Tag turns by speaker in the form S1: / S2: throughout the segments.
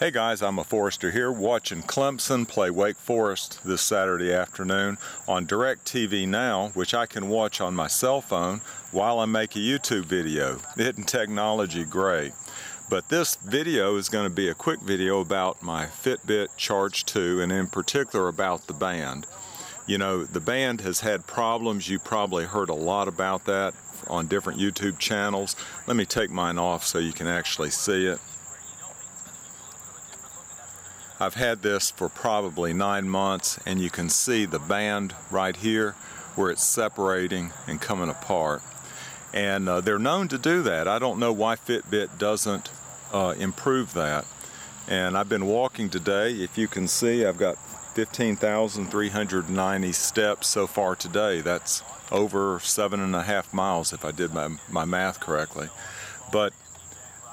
S1: Hey guys, I'm a Forester here watching Clemson play Wake Forest this Saturday afternoon on DirecTV Now, which I can watch on my cell phone while I make a YouTube video. Isn't technology great? But this video is going to be a quick video about my Fitbit Charge 2 and in particular about the band. You know, the band has had problems. You probably heard a lot about that on different YouTube channels. Let me take mine off so you can actually see it. I've had this for probably nine months and you can see the band right here where it's separating and coming apart. And uh, they're known to do that. I don't know why Fitbit doesn't uh, improve that. And I've been walking today. If you can see, I've got 15,390 steps so far today. That's over seven and a half miles if I did my, my math correctly. But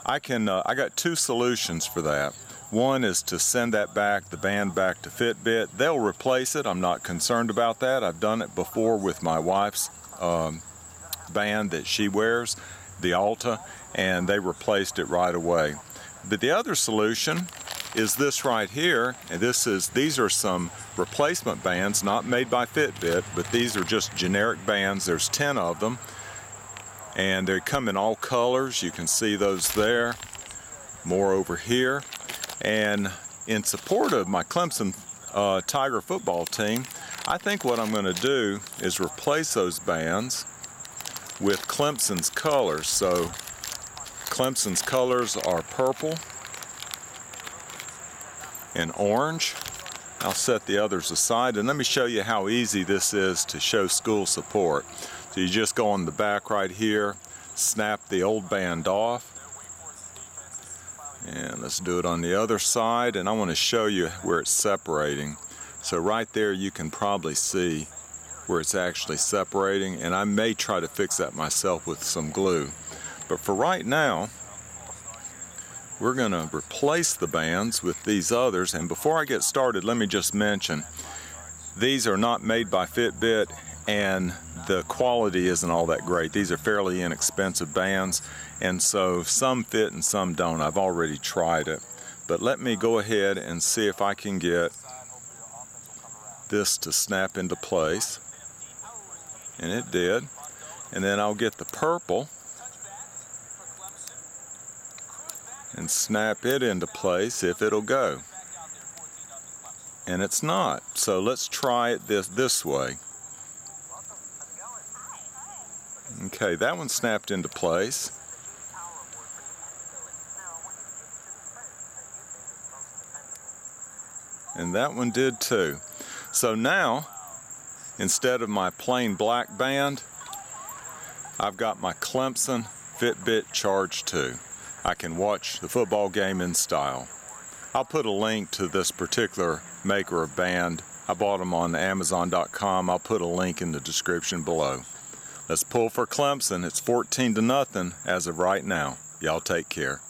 S1: I can, uh, I got two solutions for that. One is to send that back, the band back to Fitbit. They'll replace it. I'm not concerned about that. I've done it before with my wife's um, band that she wears, the Alta, and they replaced it right away. But the other solution is this right here, and this is these are some replacement bands not made by Fitbit, but these are just generic bands. There's 10 of them, and they come in all colors. You can see those there. More over here. And in support of my Clemson uh, Tiger football team, I think what I'm going to do is replace those bands with Clemson's colors. So Clemson's colors are purple and orange. I'll set the others aside and let me show you how easy this is to show school support. So you just go on the back right here, snap the old band off, and let's do it on the other side and I want to show you where it's separating. So right there you can probably see where it's actually separating and I may try to fix that myself with some glue. But for right now, we're going to replace the bands with these others and before I get started let me just mention these are not made by Fitbit and the quality isn't all that great. These are fairly inexpensive bands and so some fit and some don't. I've already tried it. But let me go ahead and see if I can get this to snap into place. And it did. And then I'll get the purple and snap it into place if it'll go. And it's not. So let's try it this, this way. Okay, that one snapped into place. And that one did too. So now, instead of my plain black band, I've got my Clemson Fitbit Charge 2. I can watch the football game in style. I'll put a link to this particular maker of band. I bought them on Amazon.com. I'll put a link in the description below. Let's pull for Clemson. It's 14 to nothing as of right now. Y'all take care.